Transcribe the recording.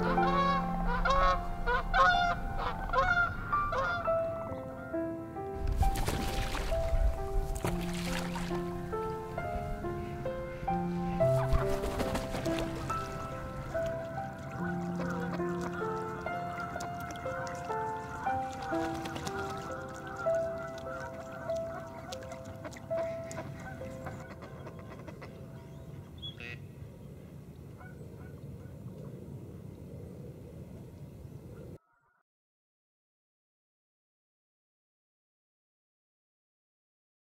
了。